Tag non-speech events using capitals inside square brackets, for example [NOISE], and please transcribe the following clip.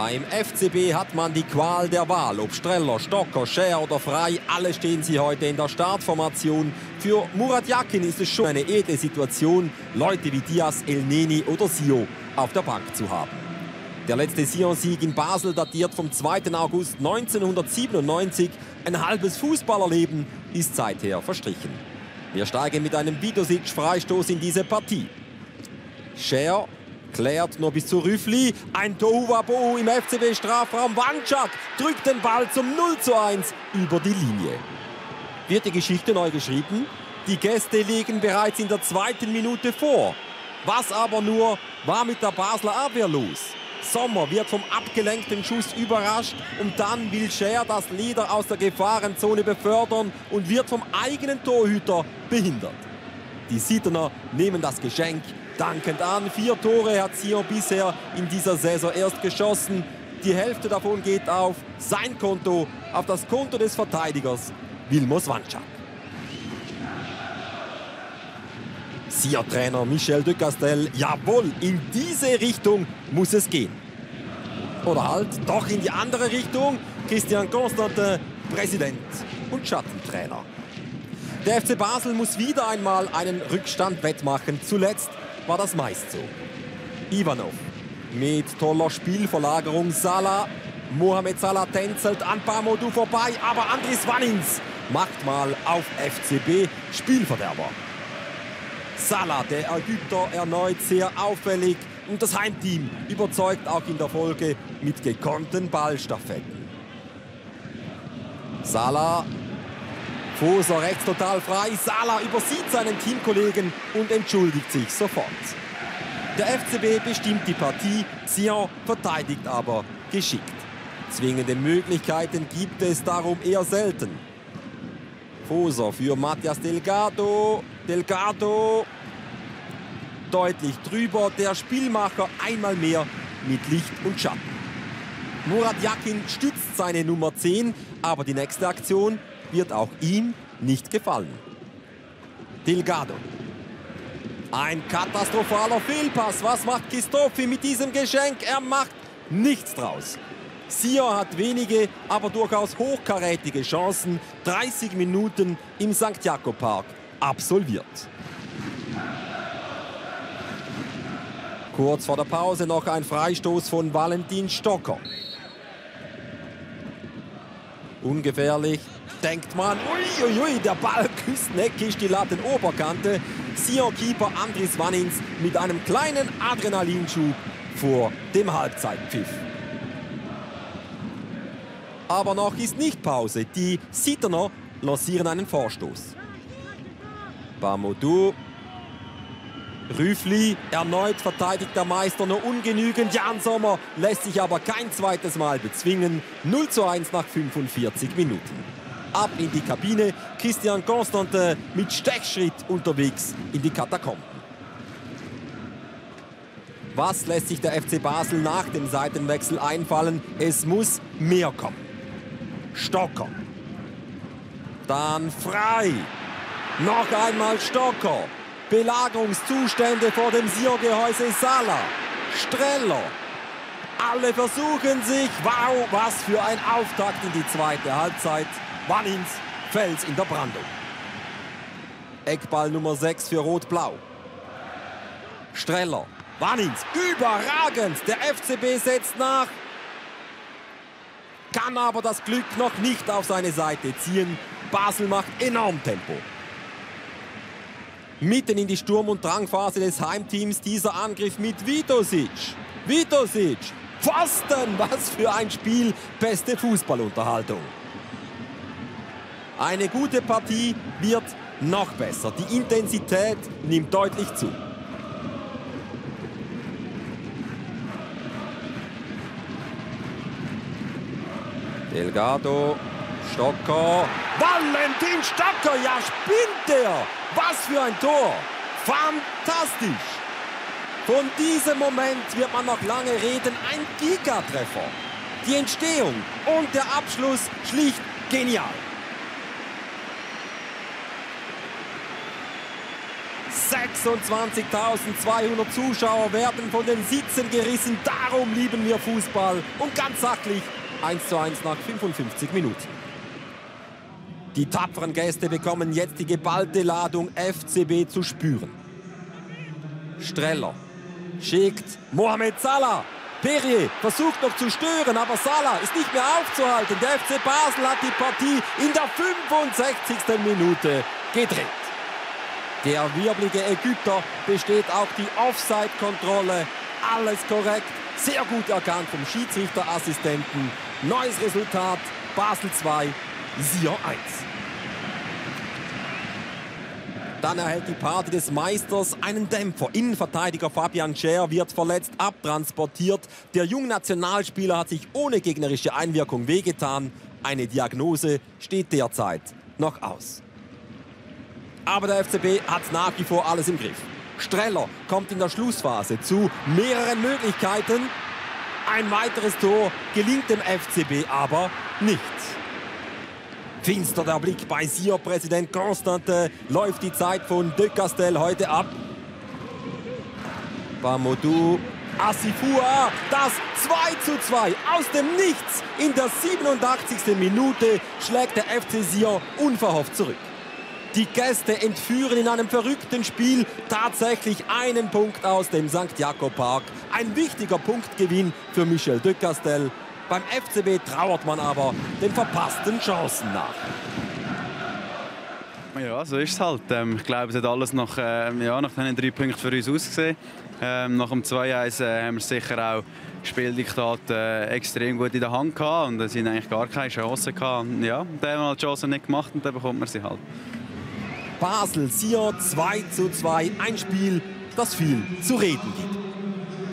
Beim FCB hat man die Qual der Wahl. Ob Streller, Stocker, Scher oder Frei, alle stehen sie heute in der Startformation. Für Murat Yakin ist es schon eine edle Situation, Leute wie Diaz, El Neni oder Sio auf der Bank zu haben. Der letzte Sion-Sieg in Basel datiert vom 2. August 1997. Ein halbes Fußballerleben ist seither verstrichen. Wir steigen mit einem Vidosic-Freistoß in diese Partie. Scher klärt nur bis zu Rüffli. Ein Tohuwabohu im FCB-Strafraum. Wanczak drückt den Ball zum 0 zu 1 über die Linie. Wird die Geschichte neu geschrieben? Die Gäste liegen bereits in der zweiten Minute vor. Was aber nur war mit der Basler Abwehr los? Sommer wird vom abgelenkten Schuss überrascht und dann will Scher das Lieder aus der Gefahrenzone befördern und wird vom eigenen Torhüter behindert. Die Siedener nehmen das Geschenk dankend an. Vier Tore hat Sion bisher in dieser Saison erst geschossen. Die Hälfte davon geht auf sein Konto, auf das Konto des Verteidigers Wilmos Wanczak. Sia-Trainer Michel de Castel, jawohl, in diese Richtung muss es gehen. Oder halt doch in die andere Richtung. Christian Constantin, Präsident und Schattentrainer. Der FC Basel muss wieder einmal einen Rückstand wettmachen. Zuletzt war das meist so. Ivanov mit toller Spielverlagerung. Salah, Mohamed Salah tänzelt an Pamodu vorbei, aber Andris Wanins macht mal auf FCB Spielverderber. Salah, der Ägypter, erneut sehr auffällig. Und das Heimteam überzeugt auch in der Folge mit gekonnten Ballstaffetten. Salah, Foser rechts total frei. Salah übersieht seinen Teamkollegen und entschuldigt sich sofort. Der FCB bestimmt die Partie, Sion verteidigt aber geschickt. Zwingende Möglichkeiten gibt es darum eher selten. Foser für Matthias Delgado. Delgado deutlich drüber. Der Spielmacher einmal mehr mit Licht und Schatten. Murat Yakin stützt seine Nummer 10, aber die nächste Aktion wird auch ihm nicht gefallen. Delgado. Ein katastrophaler Fehlpass. Was macht Christophi mit diesem Geschenk? Er macht nichts draus. Sion hat wenige, aber durchaus hochkarätige Chancen. 30 Minuten im St. Jakob Park absolviert. Kurz vor der Pause noch ein Freistoß von Valentin Stocker. Ungefährlich, denkt man. Uiuiui, der Ball [LAUGHS] küsst neckisch die Lattenoberkante. Sion-Keeper Andris Wannins mit einem kleinen Adrenalinschub vor dem Halbzeitpfiff. Aber noch ist nicht Pause. Die Sitterner lancieren einen Vorstoß. Bamodou. Rüfli erneut verteidigt der Meister nur ungenügend. Jan Sommer lässt sich aber kein zweites Mal bezwingen. 0 zu 1 nach 45 Minuten. Ab in die Kabine. Christian Constantin mit Stechschritt unterwegs in die Katakomben. Was lässt sich der FC Basel nach dem Seitenwechsel einfallen? Es muss mehr kommen. Stocker. Dann frei. Noch einmal Stocker. Belagerungszustände vor dem Sion-Gehäuse Sala. Streller. Alle versuchen sich. Wow, was für ein Auftakt in die zweite Halbzeit. Wannins, Fels in der Brandung. Eckball Nummer 6 für Rot-Blau. Streller. Wannins, überragend. Der FCB setzt nach kann aber das Glück noch nicht auf seine Seite ziehen. Basel macht enorm Tempo. Mitten in die Sturm- und Drangphase des Heimteams dieser Angriff mit Vitosic. Vitosic, Pfosten, was für ein Spiel, beste Fußballunterhaltung. Eine gute Partie wird noch besser. Die Intensität nimmt deutlich zu. Delgado, Stocker, Valentin Stocker, ja spinnt der! Was für ein Tor! Fantastisch! Von diesem Moment wird man noch lange reden, ein Gigatreffer. Die Entstehung und der Abschluss schlicht genial. 26.200 Zuschauer werden von den Sitzen gerissen. Darum lieben wir Fußball. Und ganz sachlich 1 zu 1 nach 55 Minuten. Die tapferen Gäste bekommen jetzt die geballte Ladung FCB zu spüren. Streller schickt Mohamed Salah. Perrier versucht noch zu stören, aber Salah ist nicht mehr aufzuhalten. Der FC Basel hat die Partie in der 65. Minute gedreht. Der wirblige Ägypter besteht auch die Offside-Kontrolle. Alles korrekt, sehr gut erkannt vom Schiedsrichterassistenten. Neues Resultat, Basel 2, Sion 1. Dann erhält die Party des Meisters einen Dämpfer. Innenverteidiger Fabian Scher wird verletzt abtransportiert. Der junge Nationalspieler hat sich ohne gegnerische Einwirkung wehgetan. Eine Diagnose steht derzeit noch aus. Aber der FCB hat nach wie vor alles im Griff. Streller kommt in der Schlussphase zu mehreren Möglichkeiten. Ein weiteres Tor gelingt dem FCB aber nicht. Finster der Blick bei Sion-Präsident Constantin. Läuft die Zeit von De Castel heute ab. Bamodou Asifua, das 2 zu 2 aus dem Nichts. In der 87. Minute schlägt der FC Sion unverhofft zurück. Die Gäste entführen in einem verrückten Spiel tatsächlich einen Punkt aus dem St. Jakob Park. Ein wichtiger Punktgewinn für Michel de Castel. Beim FCB trauert man aber den verpassten Chancen nach. Ja, so ist es halt. Ähm, ich glaube, es hat alles nach, ähm, ja, nach diesen drei Punkten für uns ausgesehen. Ähm, nach dem 2-1 äh, haben wir sicher auch Spieldiktat äh, extrem gut in der Hand gehabt und es sind eigentlich gar keine Chancen gehabt. Ja, dann haben wir die Chance nicht gemacht und dann bekommt man sie halt. Basel, Sion 2 zu 2. Ein Spiel, das viel zu reden gibt.